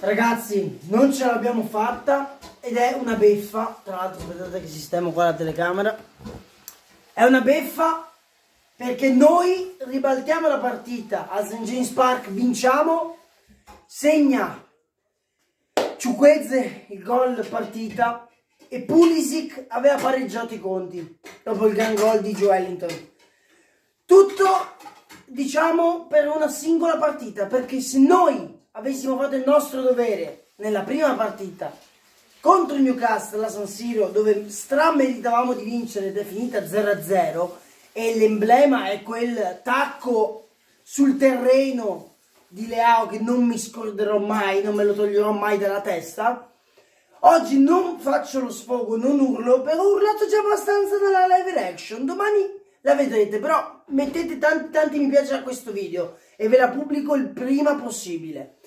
Ragazzi, non ce l'abbiamo fatta ed è una beffa. Tra l'altro, aspettate che sistemo qua la telecamera. È una beffa perché noi ribaltiamo la partita al St. James Park, vinciamo, segna Ciuquezze il gol partita e Pulisic aveva pareggiato i conti dopo il gran gol di Joelinton. Tutto, diciamo, per una singola partita, perché se noi avessimo fatto il nostro dovere nella prima partita contro il Newcastle a San Siro dove strameritavamo di vincere ed è finita 0-0 e l'emblema è quel tacco sul terreno di Leao che non mi scorderò mai, non me lo toglierò mai dalla testa. Oggi non faccio lo sfogo, non urlo, però ho urlato già abbastanza nella live reaction. Domani la vedrete, però mettete tanti tanti mi piace a questo video e ve la pubblico il prima possibile.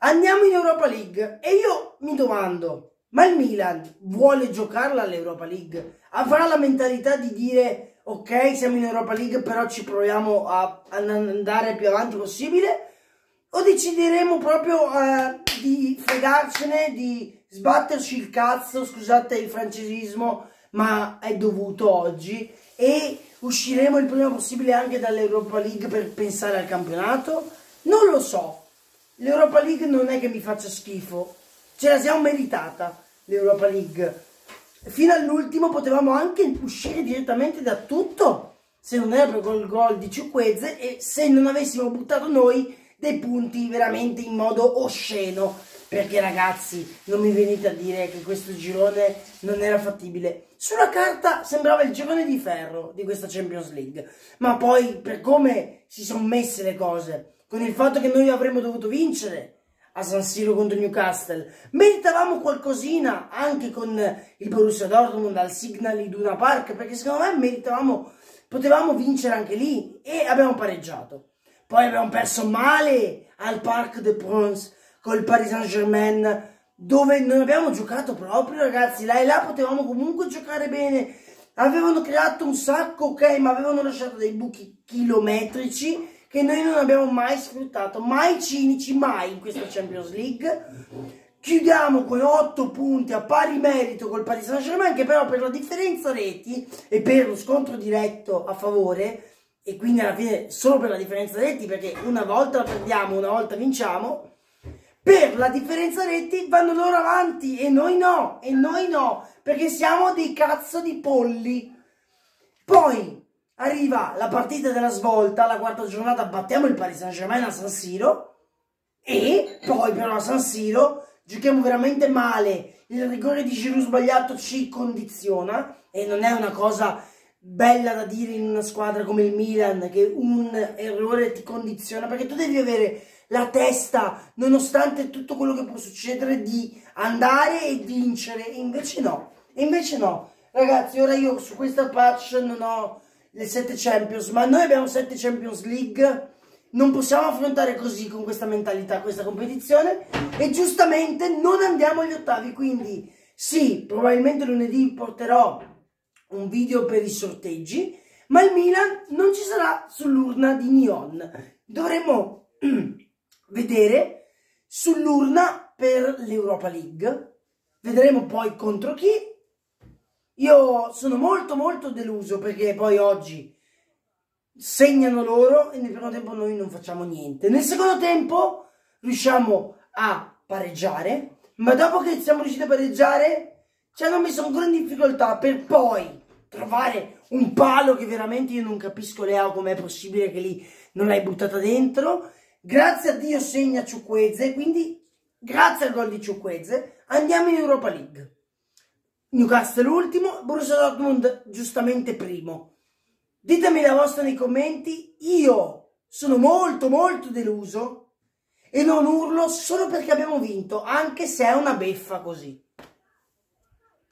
Andiamo in Europa League e io mi domando, ma il Milan vuole giocarla all'Europa League? Avrà la mentalità di dire ok siamo in Europa League però ci proviamo a, andare più avanti possibile? O decideremo proprio uh, di fregarcene, di sbatterci il cazzo, scusate il francesismo, ma è dovuto oggi e usciremo il prima possibile anche dall'Europa League per pensare al campionato? Non lo so, l'Europa League non è che mi faccia schifo, ce la siamo meritata l'Europa League. Fino all'ultimo potevamo anche uscire direttamente da tutto se non era per quel gol di Ciuquezze e se non avessimo buttato noi dei punti veramente in modo osceno. Perché ragazzi non mi venite a dire che questo girone non era fattibile. Sulla carta sembrava il girone di ferro di questa Champions League ma poi per come si sono messe le cose con il fatto che noi avremmo dovuto vincere a San Siro contro Newcastle. Meritavamo qualcosina anche con il Borussia Dortmund al Signal Iduna Park, perché secondo me meritavamo, potevamo vincere anche lì e abbiamo pareggiato. Poi abbiamo perso male al Parc de Princes col Paris Saint-Germain, dove non abbiamo giocato proprio, ragazzi. Là e là potevamo comunque giocare bene. Avevano creato un sacco, ok, ma avevano lasciato dei buchi chilometrici che noi non abbiamo mai sfruttato, mai cinici, mai in questa Champions League. Chiudiamo con 8 punti a pari merito col Paris Saint-Germain che però per la differenza reti e per lo scontro diretto a favore e quindi alla fine solo per la differenza reti perché una volta la perdiamo, una volta vinciamo per la differenza reti vanno loro avanti e noi no, e noi no, perché siamo dei cazzo di polli. Poi arriva la partita della svolta, la quarta giornata battiamo il Paris Saint-Germain a San Siro e poi però a San Siro giochiamo veramente male, il rigore di Giroud sbagliato ci condiziona e non è una cosa bella da dire in una squadra come il Milan che un errore ti condiziona perché tu devi avere la testa nonostante tutto quello che può succedere di andare e vincere. Invece no invece no. Ragazzi ora io su questa patch non ho le 7 Champions, ma noi abbiamo 7 Champions League, non possiamo affrontare così con questa mentalità questa competizione. E giustamente non andiamo agli ottavi, quindi sì, probabilmente lunedì porterò un video per i sorteggi, ma il Milan non ci sarà sull'urna di Nyon. Dovremo vedere sull'urna per l'Europa League, vedremo poi contro chi io sono molto molto deluso perché poi oggi segnano loro e nel primo tempo noi non facciamo niente. Nel secondo tempo riusciamo a pareggiare, ma dopo che siamo riusciti a pareggiare ci hanno messo ancora in difficoltà per poi trovare un palo che veramente io non capisco Leo com'è possibile che lì non l'hai buttata dentro. Grazie a Dio segna Ciuquezze, quindi grazie al gol di Ciuquezze andiamo in Europa League. Newcastle ultimo, Borussia Dortmund giustamente primo. Ditemi la vostra nei commenti, io sono molto molto deluso e non urlo solo perché abbiamo vinto, anche se è una beffa così.